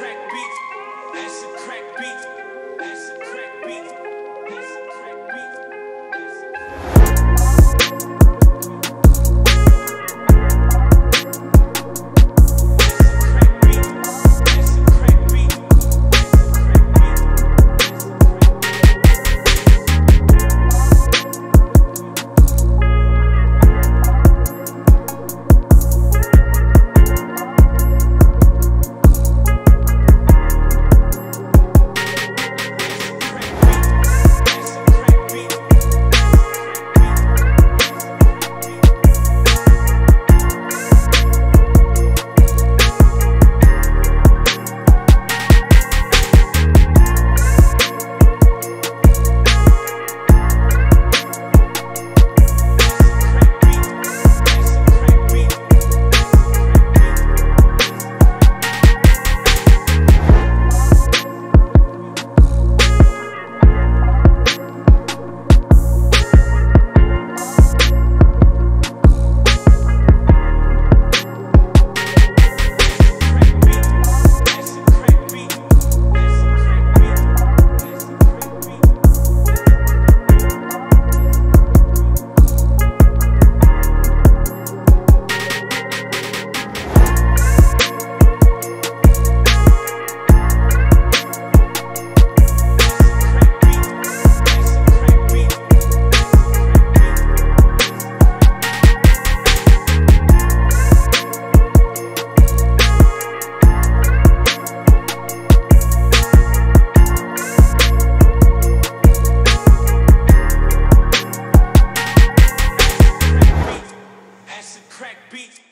track beats. Beats.